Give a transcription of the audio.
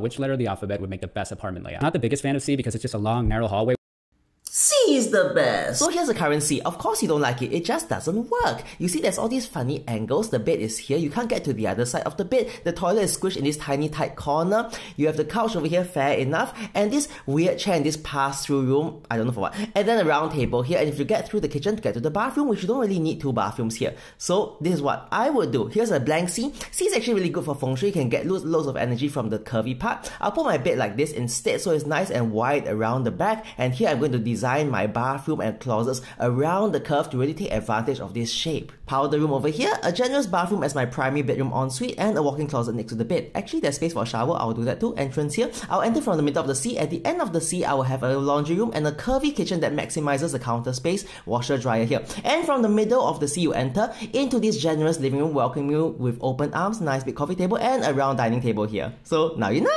which letter of the alphabet would make the best apartment layout. Not the biggest fan of C because it's just a long, narrow hallway C is the best. So here's the current C. Of course you don't like it, it just doesn't work. You see there's all these funny angles, the bed is here, you can't get to the other side of the bed, the toilet is squished in this tiny tight corner, you have the couch over here, fair enough, and this weird chair in this pass-through room, I don't know for what, and then a round table here, and if you get through the kitchen to get to the bathroom, which you don't really need two bathrooms here. So this is what I would do. Here's a blank C. C is actually really good for feng shui, you can get loads, loads of energy from the curvy part. I'll put my bed like this instead so it's nice and wide around the back, and here I'm going to design my bathroom and closets around the curve to really take advantage of this shape. Powder room over here, a generous bathroom as my primary bedroom ensuite and a walk-in closet next to the bed. Actually there's space for a shower, I'll do that too. Entrance here, I'll enter from the middle of the C. At the end of the C, I will have a laundry room and a curvy kitchen that maximizes the counter space, washer dryer here. And from the middle of the C, you enter into this generous living room welcoming you with open arms, nice big coffee table and a round dining table here. So now you know!